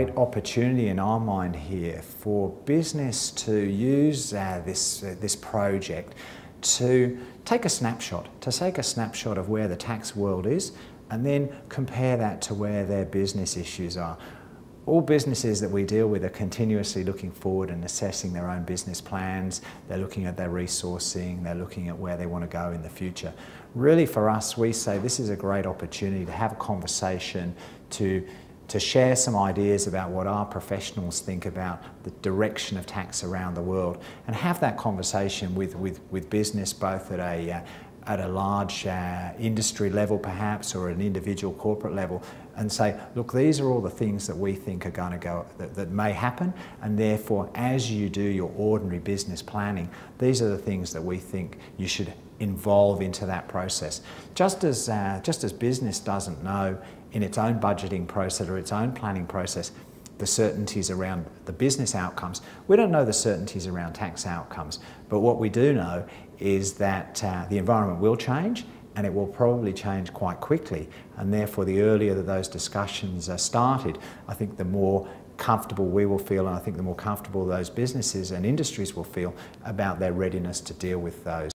great opportunity in our mind here for business to use uh, this, uh, this project to take a snapshot, to take a snapshot of where the tax world is and then compare that to where their business issues are. All businesses that we deal with are continuously looking forward and assessing their own business plans. They're looking at their resourcing, they're looking at where they want to go in the future. Really, for us, we say this is a great opportunity to have a conversation, to to share some ideas about what our professionals think about the direction of tax around the world and have that conversation with, with, with business both at a, uh, at a large uh, industry level perhaps or an individual corporate level and say, look, these are all the things that we think are going to go, that, that may happen and therefore as you do your ordinary business planning, these are the things that we think you should involve into that process. Just as, uh, just as business doesn't know in its own budgeting process or its own planning process the certainties around the business outcomes. We don't know the certainties around tax outcomes, but what we do know is that uh, the environment will change and it will probably change quite quickly. And therefore, the earlier that those discussions are started, I think the more comfortable we will feel, and I think the more comfortable those businesses and industries will feel about their readiness to deal with those.